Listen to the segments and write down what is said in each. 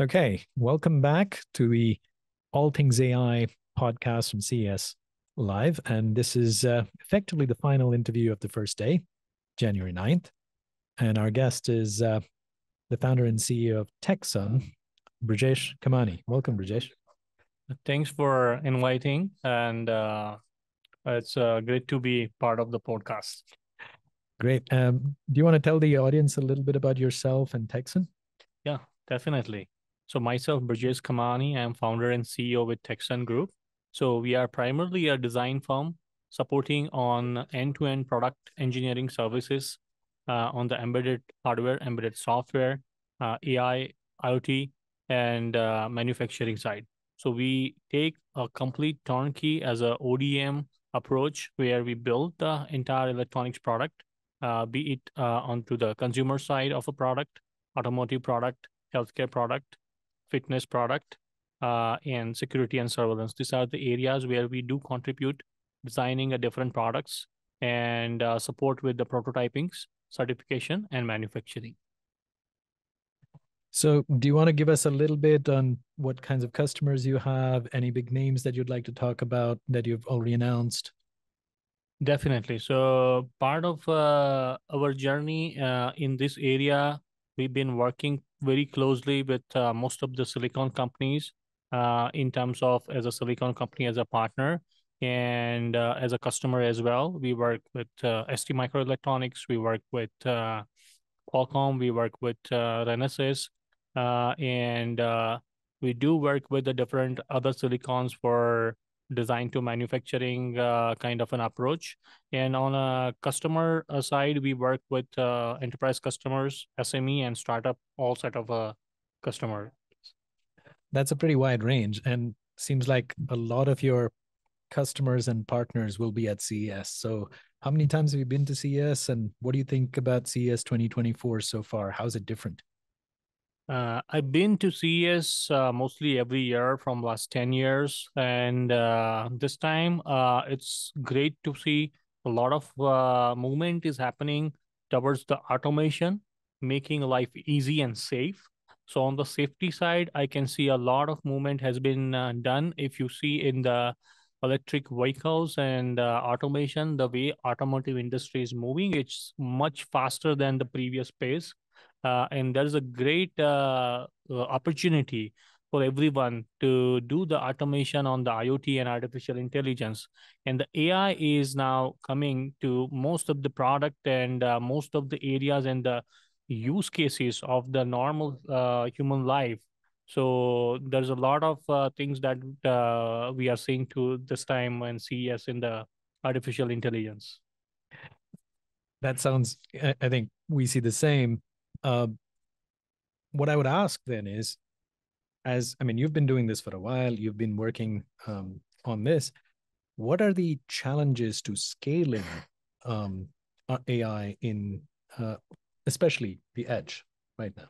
Okay, welcome back to the All Things AI podcast from CES Live. And this is uh, effectively the final interview of the first day, January 9th. And our guest is uh, the founder and CEO of Teksun, Brijesh Kamani. Welcome, Brijesh. Thanks for inviting. And uh, it's uh, great to be part of the podcast. Great. Um, do you want to tell the audience a little bit about yourself and Teksun? Yeah, definitely. So myself, Brijesh Kamani, I'm founder and CEO with Teksun Group. So we are primarily a design firm supporting on end-to-end product engineering services uh, on the embedded hardware, embedded software, uh, AI, IoT, and uh, manufacturing side. So we take a complete turnkey as a ODM approach where we build the entire electronics product, uh, be it uh, onto the consumer side of a product, automotive product, healthcare product, fitness product, uh, and security and surveillance. These are the areas where we do contribute designing a different products and uh, support with the prototypings, certification, and manufacturing. So, do you want to give us a little bit on what kinds of customers you have? Any big names that you'd like to talk about that you've already announced? Definitely. So, part of uh, our journey uh, in this area, we've been working very closely with uh, most of the silicon companies uh, in terms of as a silicon company as a partner and uh, as a customer as well. We work with uh, ST Microelectronics, we work with uh, Qualcomm, we work with uh, Renesas, and we do work with the different other silicons for design to manufacturing uh, kind of an approach. And on a customer uh, side, we work with uh, enterprise customers, SME, and startup, all set of a customer. That's a pretty wide range, and seems like a lot of your customers and partners will be at CES. So, how many times have you been to CES, and what do you think about CES 2024 so far? How's it different? Uh, I've been to CES uh, mostly every year from last 10 years. And uh, this time uh, it's great to see a lot of uh, movement is happening towards the automation, making life easy and safe. So on the safety side, I can see a lot of movement has been uh, done. If you see in the electric vehicles and automation, the way automotive industry is moving, it's much faster than the previous pace uh, and there's a great uh, uh, opportunity for everyone to do the automation on the IoT and artificial intelligence. And the AI is now coming to most of the product and uh, most of the areas and the use cases of the normal uh, human life. So there's a lot of uh, things that uh, we are seeing to this time when CES in the artificial intelligence. That sounds, I think we see the same uh, what I would ask then is, as I mean, you've been doing this for a while, you've been working um, on this. What are the challenges to scaling um, AI in, uh, especially the edge, right now?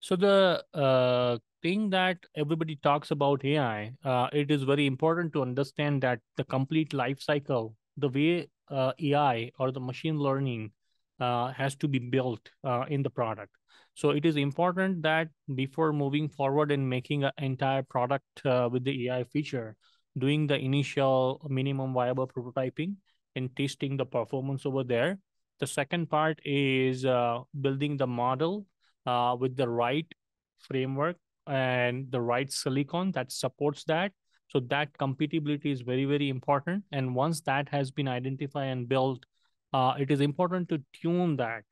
So the uh, thing that everybody talks about AI, uh, it is very important to understand that the complete life cycle, the way uh, AI or the machine learning uh, has to be built uh, in the product. So it is important that before moving forward and making an entire product uh, with the AI feature, doing the initial minimum viable prototyping and testing the performance over there. The second part is uh, building the model uh, with the right framework and the right silicon that supports that. So that compatibility is very, very important. And once that has been identified and built, uh, it is important to tune that.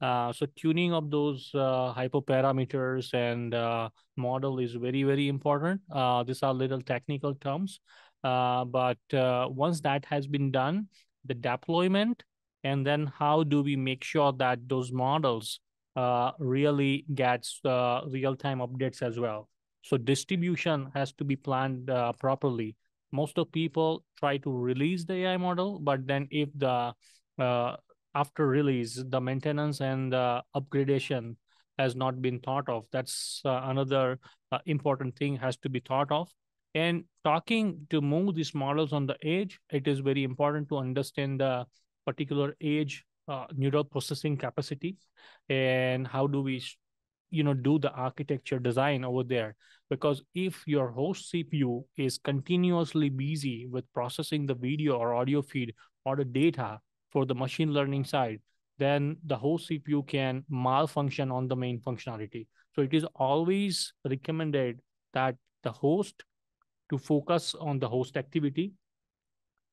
Uh, so tuning of those uh, hyperparameters and uh, model is very, very important. Uh, these are little technical terms. Uh, but once that has been done, the deployment, and then how do we make sure that those models really gets real-time updates as well. So distribution has to be planned properly. Most of people try to release the AI model, but then if the uh, after release, the maintenance and the upgradation has not been thought of. That's uh, another uh, important thing has to be thought of. And talking to move these models on the edge, it is very important to understand the particular edge uh, neural processing capacity and how do we you know do the architecture design over there because if your host cpu is continuously busy with processing the video or audio feed or the data for the machine learning side then the host cpu can malfunction on the main functionality so it is always recommended that the host to focus on the host activity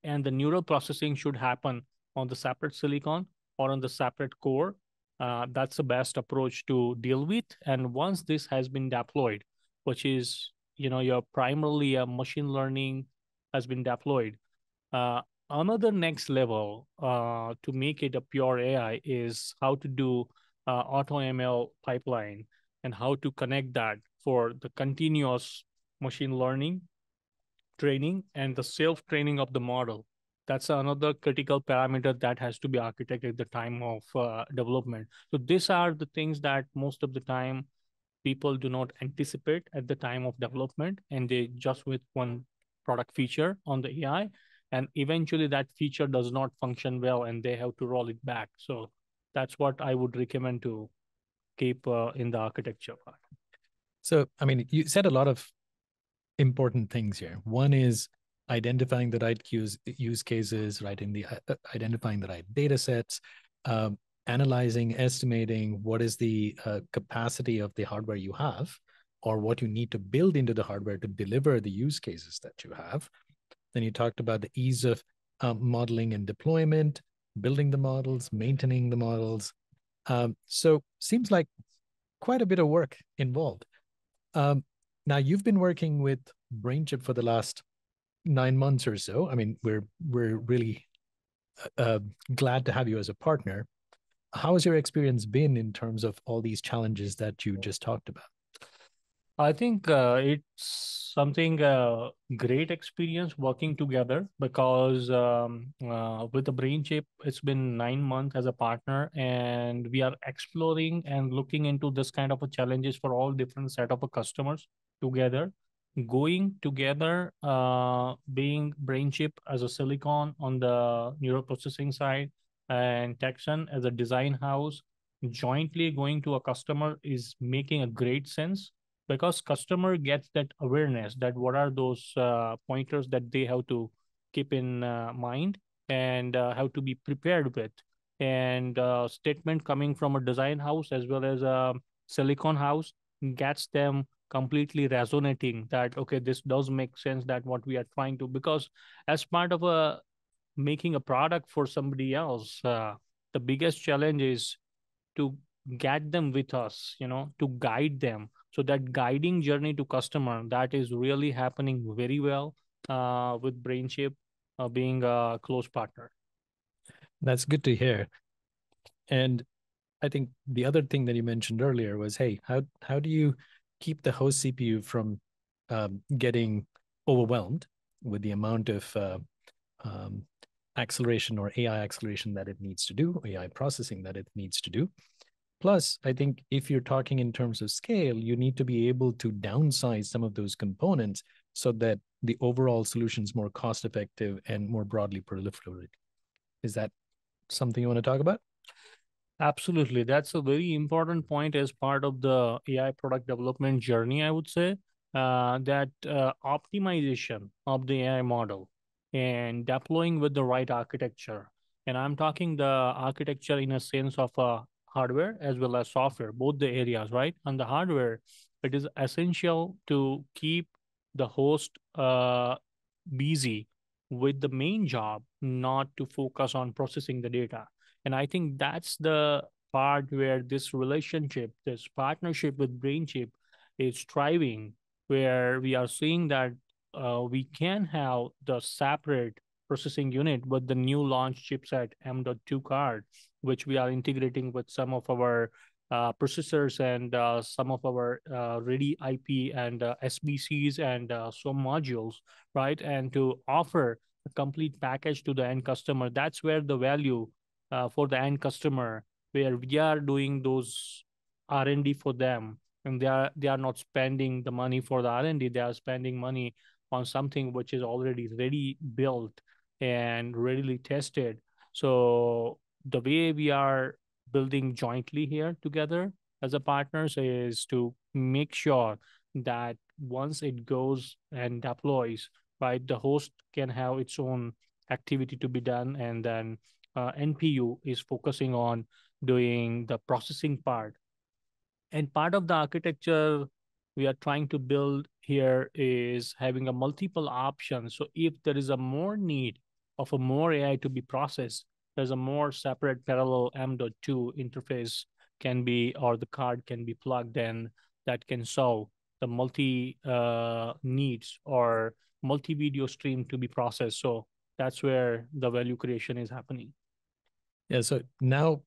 and the neural processing should happen on the separate silicon or on the separate core uh, that's the best approach to deal with. And once this has been deployed, which is you know your primarily a machine learning has been deployed, uh, another next level uh, to make it a pure AI is how to do uh, auto ML pipeline and how to connect that for the continuous machine learning training and the self training of the model. That's another critical parameter that has to be architected at the time of uh, development. So these are the things that most of the time people do not anticipate at the time of development and they just with one product feature on the ai and eventually that feature does not function well and they have to roll it back so that's what i would recommend to keep uh, in the architecture part so i mean you said a lot of important things here one is identifying the right use, use cases, right? In the uh, uh, identifying the right data sets, um, analyzing, estimating what is the uh, capacity of the hardware you have, or what you need to build into the hardware to deliver the use cases that you have. Then you talked about the ease of um, modeling and deployment, building the models, maintaining the models. Um, so seems like quite a bit of work involved. Um, now you've been working with BrainChip for the last nine months or so. I mean, we're we're really uh, uh, glad to have you as a partner. How has your experience been in terms of all these challenges that you just talked about? I think uh, it's something uh, great experience working together because um, uh, with the BrainChip, it's been nine months as a partner, and we are exploring and looking into this kind of a challenges for all different set of customers together. Going together, uh, being BrainChip as a silicon on the neural processing side and Teksun as a design house, jointly going to a customer is making a great sense because customer gets that awareness that what are those uh, pointers that they have to keep in uh, mind and uh, have to be prepared with. And uh, statement coming from a design house as well as a silicon house gets them completely resonating that okay this does make sense that what we are trying to because as part of a making a product for somebody else uh, the biggest challenge is to get them with us you know to guide them. So that guiding journey to customer that is really happening very well uh, with brainchip uh, being a close partner. That's good to hear. And i think the other thing that you mentioned earlier was hey how how do you keep the host CPU from um, getting overwhelmed with the amount of uh, um, acceleration or AI acceleration that it needs to do, AI processing that it needs to do. Plus, I think if you're talking in terms of scale, you need to be able to downsize some of those components so that the overall solution is more cost effective and more broadly proliferated. Is that something you want to talk about? Absolutely. That's a very important point as part of the AI product development journey, I would say. Uh, that uh, optimization of the AI model and deploying with the right architecture. And I'm talking the architecture in a sense of uh, hardware as well as software, both the areas, right? On the hardware, it is essential to keep the host uh, busy with the main job, not to focus on processing the data. And I think that's the part where this relationship, this partnership with BrainChip is thriving, where we are seeing that uh, we can have the separate processing unit with the new launch chipset M.2 card, which we are integrating with some of our uh, processors and uh, some of our uh, ready IP and uh, SBCs and uh, some modules, right? And to offer a complete package to the end customer, that's where the value uh, for the end customer where we are doing those r&d for them and they are they are not spending the money for the r&d they are spending money on something which is already ready built and readily tested so the way we are building jointly here together as a partners is to make sure that once it goes and deploys, right, the host can have its own activity to be done, and then uh, NPU is focusing on doing the processing part. And part of the architecture we are trying to build here is having a multiple option. So if there is a more need of a more AI to be processed, there's a more separate parallel M.2 interface can be, or the card can be plugged in that can solve the multi uh, needs or multi video stream to be processed. So that's where the value creation is happening. Yeah. So now,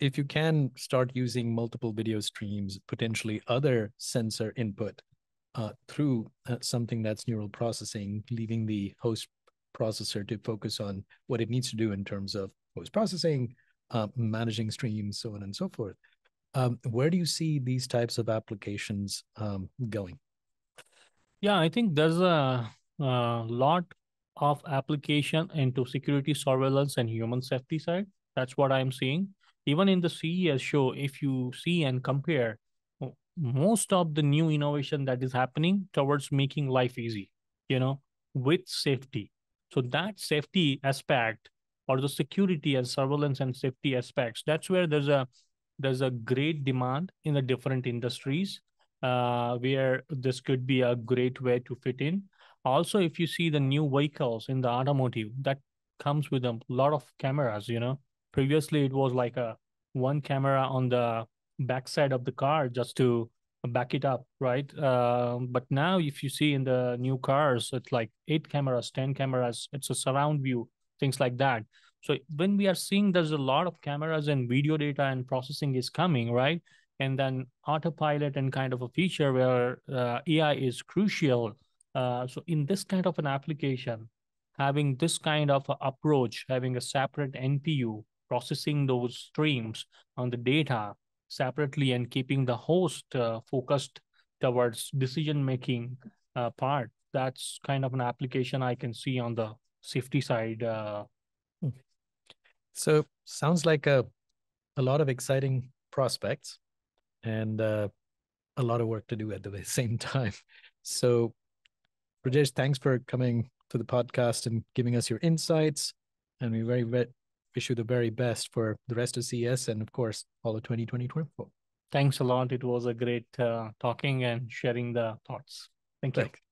if you can start using multiple video streams, potentially other sensor input uh, through uh, something that's neural processing, leaving the host processor to focus on what it needs to do in terms of post processing, uh, managing streams, so on and so forth. Um, where do you see these types of applications um, going? Yeah, I think there's a, a lot of application into security surveillance and human safety side. That's what I'm seeing. Even in the CES show, if you see and compare, most of the new innovation that is happening towards making life easy, you know, with safety. So that safety aspect or the security and surveillance and safety aspects, that's where there's a there's a great demand in the different industries uh, where this could be a great way to fit in. Also, if you see the new vehicles in the automotive, that comes with a lot of cameras, you know. Previously, it was like a one camera on the backside of the car just to back it up, right? Uh, but now, if you see in the new cars, it's like eight cameras, 10 cameras, it's a surround view, things like that. So when we are seeing there's a lot of cameras and video data and processing is coming, right? And then autopilot and kind of a feature where uh, AI is crucial. Uh, so in this kind of an application, having this kind of approach, having a separate NPU, processing those streams on the data separately and keeping the host uh, focused towards decision making uh, part, that's kind of an application I can see on the safety side uh, so sounds like a a lot of exciting prospects and uh, a lot of work to do at the same time. So Rajesh, thanks for coming to the podcast and giving us your insights. And we very wish you the very best for the rest of CES and of course all of 2024. Thanks a lot. It was a great uh, talking and sharing the thoughts. Thank you. Thanks.